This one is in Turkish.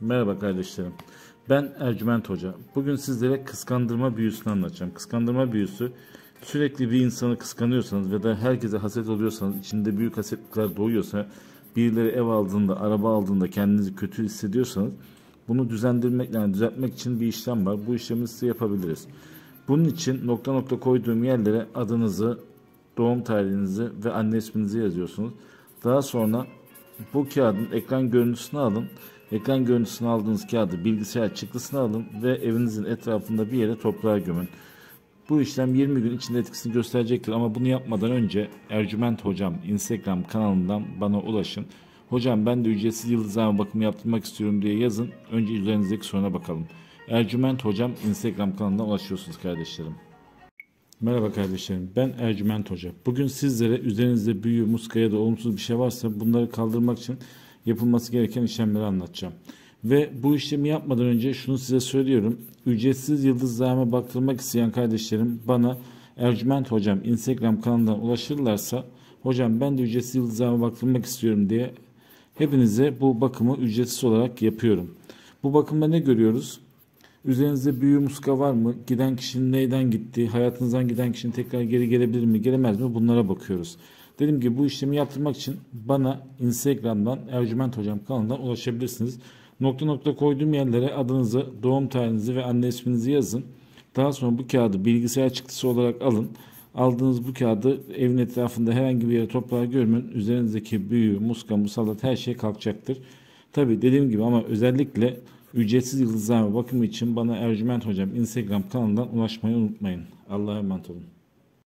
Merhaba kardeşlerim. Ben Ercüment Hoca. Bugün sizlere kıskandırma büyüsünü anlatacağım. Kıskandırma büyüsü sürekli bir insanı kıskanıyorsanız ve da herkese haset oluyorsanız, içinde büyük hasetlikler doğuyorsa, birileri ev aldığında, araba aldığında kendinizi kötü hissediyorsanız bunu düzendirmek yani düzeltmek için bir işlem var. Bu işlemi size yapabiliriz. Bunun için nokta nokta koyduğum yerlere adınızı, doğum tarihinizi ve anne isminizi yazıyorsunuz. Daha sonra bu kağıdın ekran görüntüsünü alın. Ekran görüntüsünü aldığınız kağıdı bilgisayar çıktısını alın ve evinizin etrafında bir yere toprağa gömün. Bu işlem 20 gün içinde etkisini gösterecektir ama bunu yapmadan önce Ercüment Hocam Instagram kanalından bana ulaşın. Hocam ben de ücretsiz yıldızlama bakımı yaptırmak istiyorum diye yazın. Önce üzerinizdeki soruna bakalım. Ercüment Hocam Instagram kanalından ulaşıyorsunuz kardeşlerim. Merhaba kardeşlerim. Ben Ercüment Hoca. Bugün sizlere üzerinizde büyü, muska ya da olumsuz bir şey varsa bunları kaldırmak için yapılması gereken işlemleri anlatacağım. Ve bu işlemi yapmadan önce şunu size söylüyorum. Ücretsiz yıldızlarıma baktırmak isteyen kardeşlerim bana Ercüment Hocam Instagram kanalından ulaşırlarsa hocam ben de ücretsiz yıldızlarıma baktırmak istiyorum diye hepinize bu bakımı ücretsiz olarak yapıyorum. Bu bakımda ne görüyoruz? Üzerinizde büyü muska var mı? Giden kişinin neyden gitti? Hayatınızdan giden kişinin tekrar geri gelebilir mi? Gelemez mi? Bunlara bakıyoruz. Dedim ki bu işlemi yaptırmak için bana Instagram'dan Ercüment Hocam kanalından ulaşabilirsiniz. Nokta nokta koyduğum yerlere adınızı, doğum tarihinizi ve anne isminizi yazın. Daha sonra bu kağıdı bilgisayar çıktısı olarak alın. Aldığınız bu kağıdı evin etrafında herhangi bir yere toprağa görmeyin. Üzerinizdeki büyü, muska, musallat her şey kalkacaktır. Tabi dediğim gibi ama özellikle ücretsiz yıldızlama bakımı için bana Ercüment Hocam Instagram kanalından ulaşmayı unutmayın. Allah'a emanet olun.